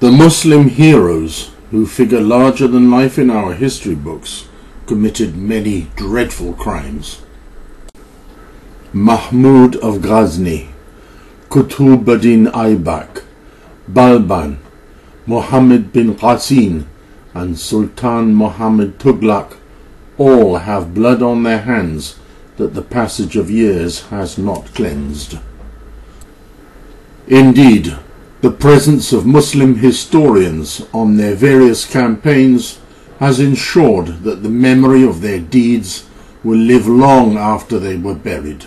The Muslim heroes, who figure larger than life in our history books, committed many dreadful crimes. Mahmud of Ghazni, Qutbuddin Aybak, Balban, Muhammad bin Qasim, and Sultan Muhammad Tughlaq all have blood on their hands that the passage of years has not cleansed. Indeed, the presence of Muslim historians on their various campaigns has ensured that the memory of their deeds will live long after they were buried.